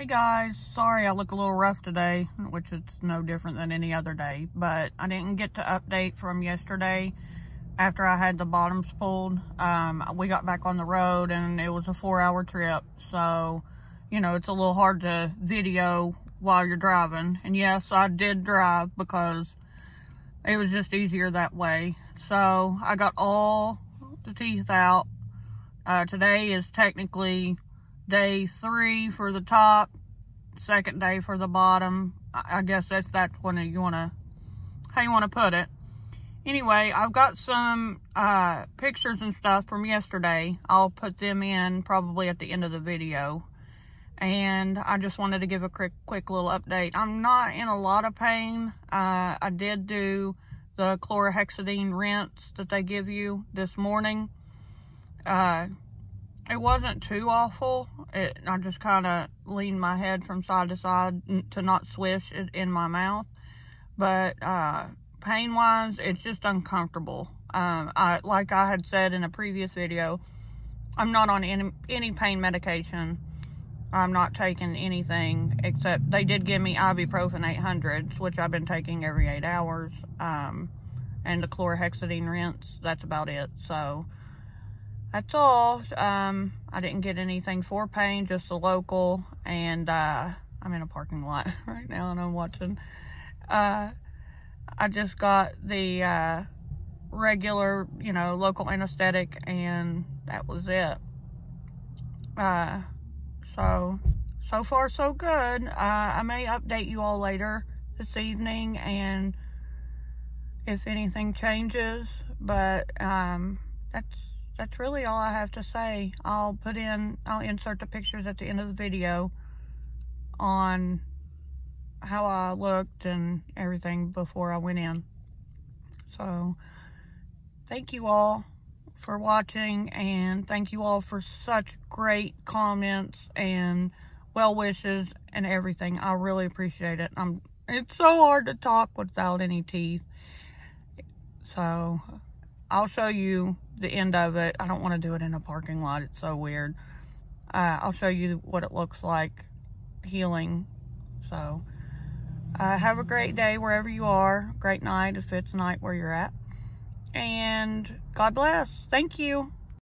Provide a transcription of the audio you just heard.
Hey guys, sorry I look a little rough today, which is no different than any other day, but I didn't get to update from yesterday after I had the bottoms pulled. Um, we got back on the road and it was a four hour trip, so, you know, it's a little hard to video while you're driving. And yes, I did drive because it was just easier that way. So I got all the teeth out. Uh, today is technically day three for the top, second day for the bottom. I guess that's that's when you want to, how you want to put it. Anyway, I've got some uh, pictures and stuff from yesterday. I'll put them in probably at the end of the video. And I just wanted to give a quick, quick little update. I'm not in a lot of pain. Uh, I did do the chlorhexidine rinse that they give you this morning. Uh, it wasn't too awful. It, I just kind of leaned my head from side to side to not swish it in my mouth. But uh, pain-wise, it's just uncomfortable. Um, I, like I had said in a previous video, I'm not on any, any pain medication. I'm not taking anything except they did give me ibuprofen 800s, which I've been taking every eight hours. Um, and the chlorhexidine rinse, that's about it. So, that's all. Um, I didn't get anything for pain, just the local. And uh, I'm in a parking lot right now and I'm watching. Uh, I just got the uh, regular, you know, local anesthetic and that was it. Uh, so, so far so good. Uh, I may update you all later this evening and if anything changes, but um, that's that's really all I have to say. I'll put in, I'll insert the pictures at the end of the video on how I looked and everything before I went in. So, thank you all for watching and thank you all for such great comments and well wishes and everything. I really appreciate it. I'm it's so hard to talk without any teeth. So I'll show you the end of it. I don't want to do it in a parking lot. It's so weird. Uh, I'll show you what it looks like healing. So uh, have a great day wherever you are. Great night if it's night where you're at. And God bless. Thank you.